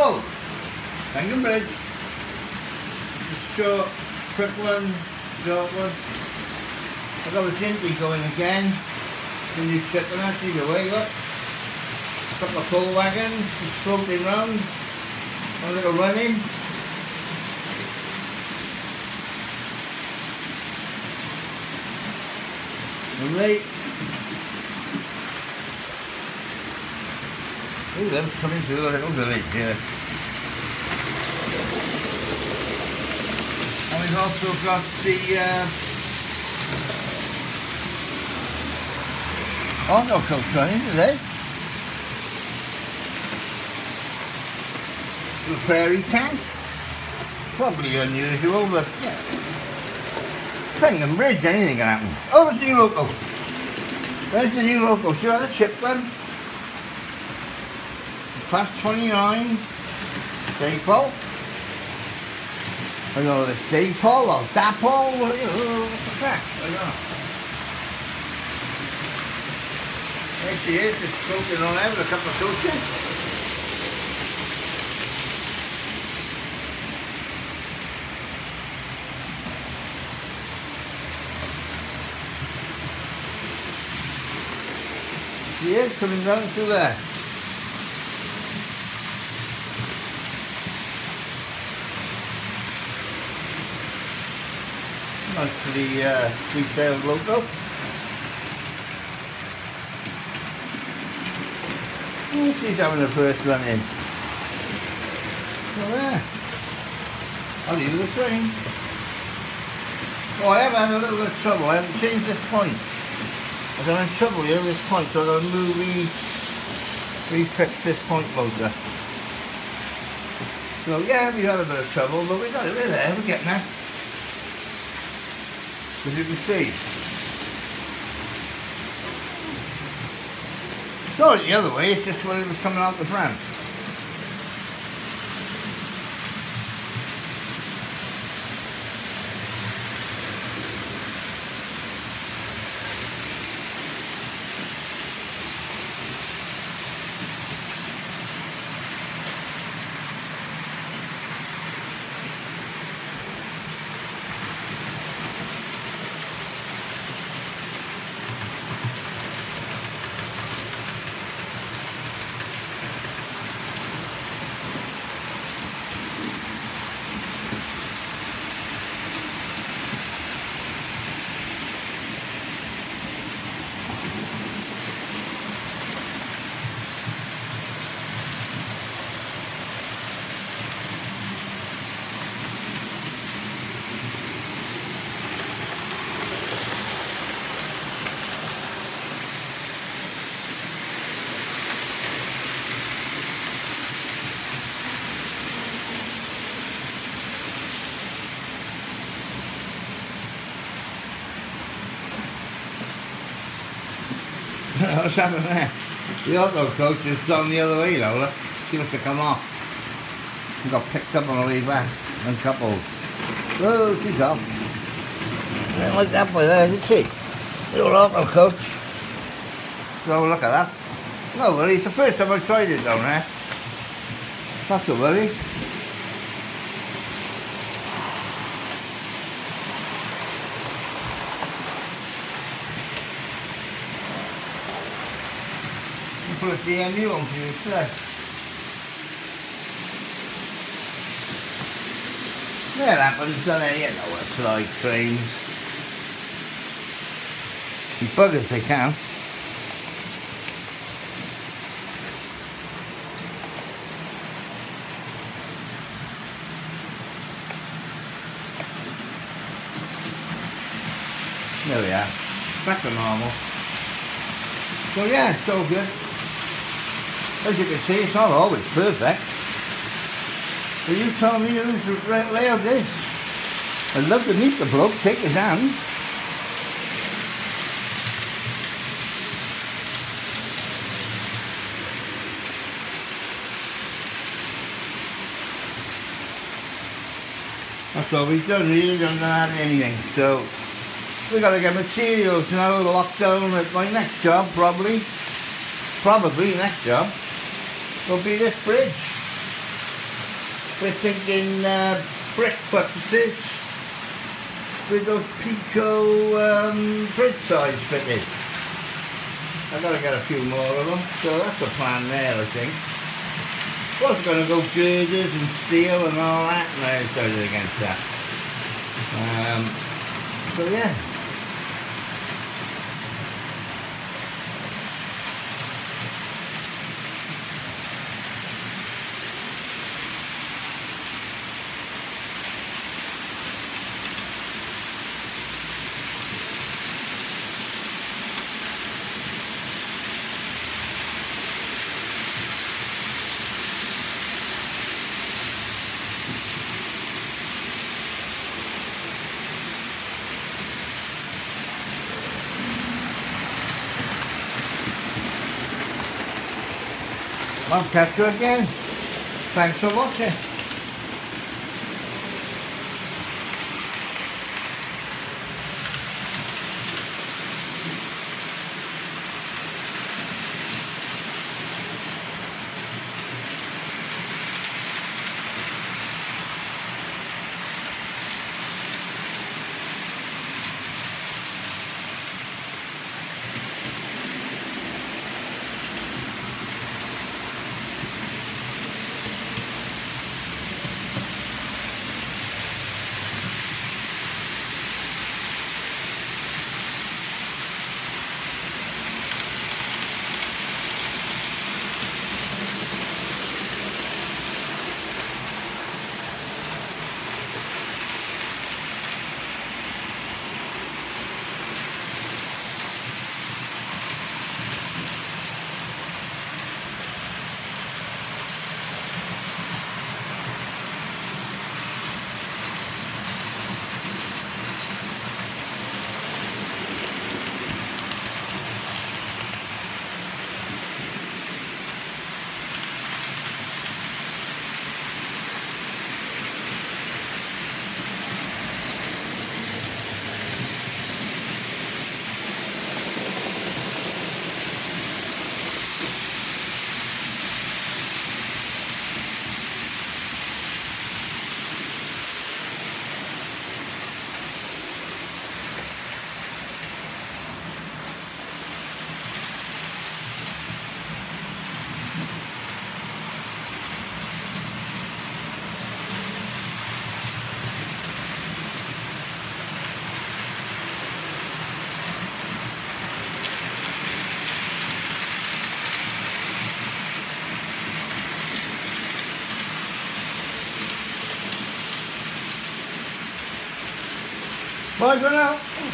Hello, Pengam Bridge. Short, quick one, short one. I've got the Jinty going again. Can you trip and that, see the way, look. A couple of coal wagons, just floating round. A little running. And right. Ooh, them coming through the little village here. And we've also got the uh, Oh, coach running today. The prairie tank. Probably unusual, but yeah. Pengam Bridge, anything can happen. Oh, there's the new loco. There's the new loco. See how the chip then? Class 29. Daypole. I know if it's Daypole or Dapole. Uh, what's the crack? I know. There she is, just on with a couple of coaches. She is coming down through there. For the uh, retail logo. Oh, she's having her first run in. So there. I'll leave the train. Oh, I have had a little bit of trouble. I haven't changed this point. I've had trouble here with this point, so I've got to move re refix this point motor. So yeah, we had a bit of trouble, but we got it. We're there. We're getting there. As you can see. So the other way, it's just when it was coming out the front. What's happening there? The auto coach is gone the other way, know, look. She must have come off. She got picked up on the way back, uncoupled. Oh, she's off. Don't like that by there, is she? Little auto coach. So look at that. No worry, it's the first time I've tried it down there. Not a worry. Put a DMU on for you instead. That happens, it? You know it's like trains. You they can. There we are. Back to normal. So yeah, it's all good. As you can see, it's not always perfect. But you tell me who's the right layout is. I'd love to meet the bloke, shake his hand. All we've done, really done that anything. So we got to get materials now locked down at my next job probably. Probably next job will be this bridge. we're thinking uh, brick purposes with those Peco um, bridge sides fitted. I've got to get a few more of them, so that's the plan there I think. Was going to go girders and steel and all that, and I decided against that. Um, so yeah. I'll catch you again. Thanks for watching. Bye for now.